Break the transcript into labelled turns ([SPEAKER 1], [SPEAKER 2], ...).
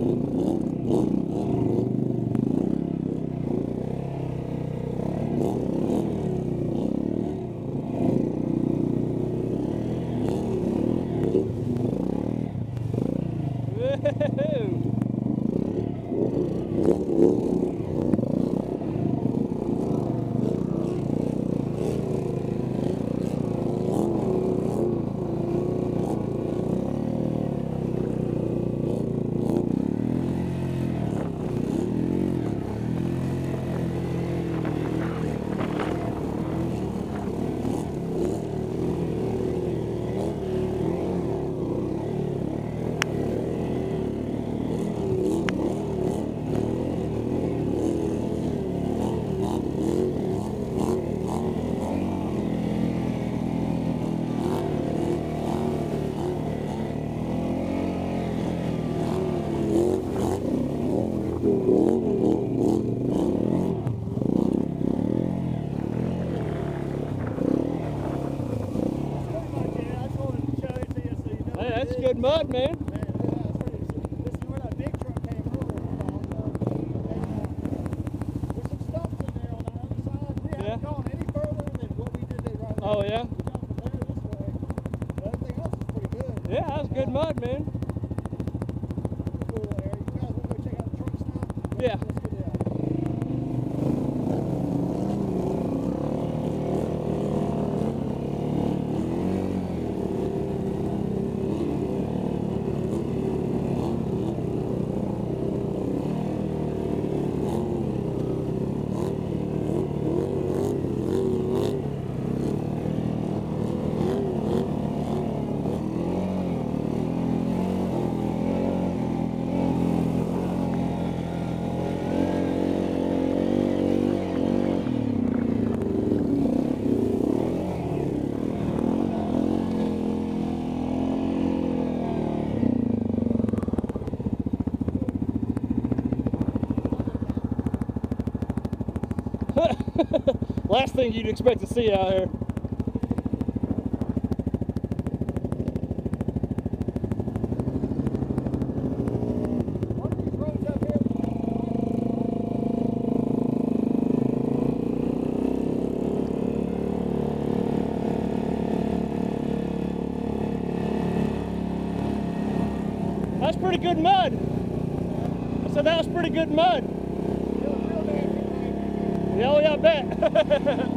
[SPEAKER 1] Whoa! Good mud, man. Yeah. Oh yeah. Yeah, that's good mud, man. Yeah. Last thing you'd expect to see out here. That's pretty good mud. I said that was pretty good mud. Yeah, oh yeah, I bet.